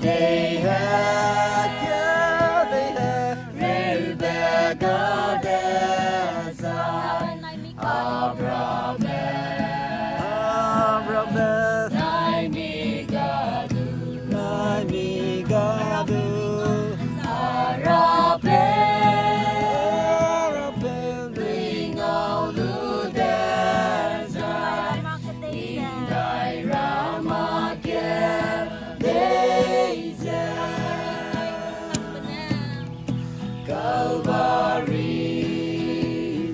they had, yeah, they had, Mary Beggar.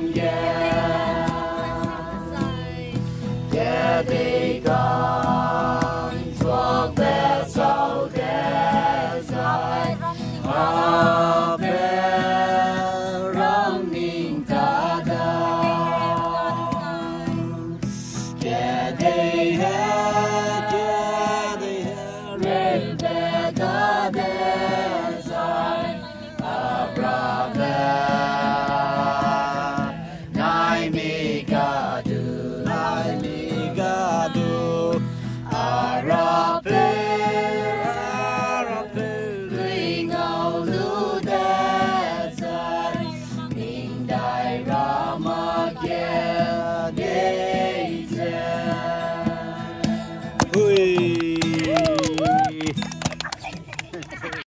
yeah. Uy.